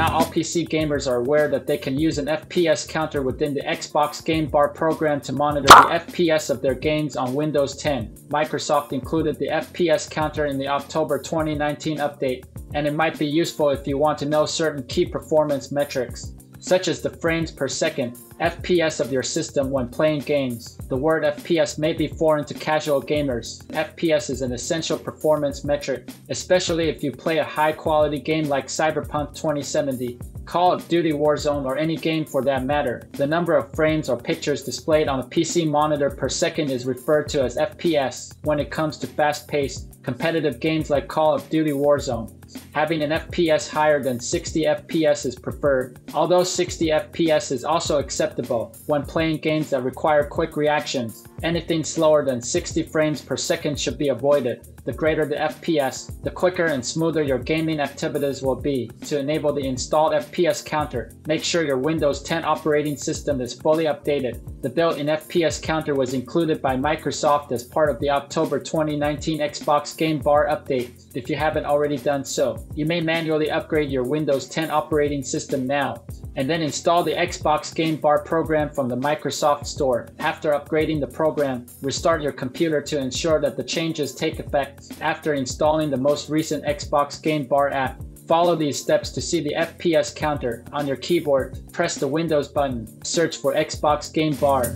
now all PC gamers are aware that they can use an FPS counter within the Xbox Game Bar program to monitor the FPS of their games on Windows 10. Microsoft included the FPS counter in the October 2019 update, and it might be useful if you want to know certain key performance metrics such as the frames per second, FPS of your system when playing games. The word FPS may be foreign to casual gamers. FPS is an essential performance metric, especially if you play a high quality game like Cyberpunk 2070. Call of Duty Warzone or any game for that matter. The number of frames or pictures displayed on a PC monitor per second is referred to as FPS when it comes to fast-paced, competitive games like Call of Duty Warzone. Having an FPS higher than 60 FPS is preferred, although 60 FPS is also acceptable when playing games that require quick reactions. Anything slower than 60 frames per second should be avoided. The greater the FPS, the quicker and smoother your gaming activities will be. To enable the installed FPS counter, make sure your Windows 10 operating system is fully updated. The built-in FPS counter was included by Microsoft as part of the October 2019 Xbox Game Bar update. If you haven't already done so, you may manually upgrade your Windows 10 operating system now and then install the Xbox Game Bar program from the Microsoft Store. After upgrading the program, restart your computer to ensure that the changes take effect. After installing the most recent Xbox Game Bar app, Follow these steps to see the FPS counter on your keyboard. Press the Windows button. Search for Xbox Game Bar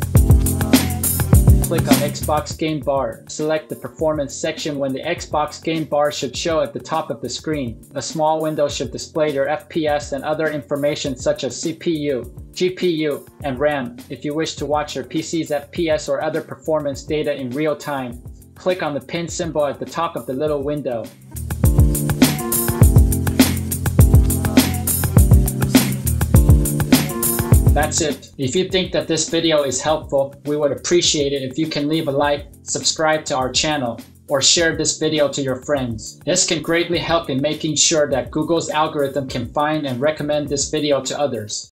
click on Xbox Game Bar. Select the Performance section when the Xbox Game Bar should show at the top of the screen. A small window should display your FPS and other information such as CPU, GPU, and RAM if you wish to watch your PC's FPS or other performance data in real time. Click on the pin symbol at the top of the little window. That's it. If you think that this video is helpful, we would appreciate it if you can leave a like, subscribe to our channel, or share this video to your friends. This can greatly help in making sure that Google's algorithm can find and recommend this video to others.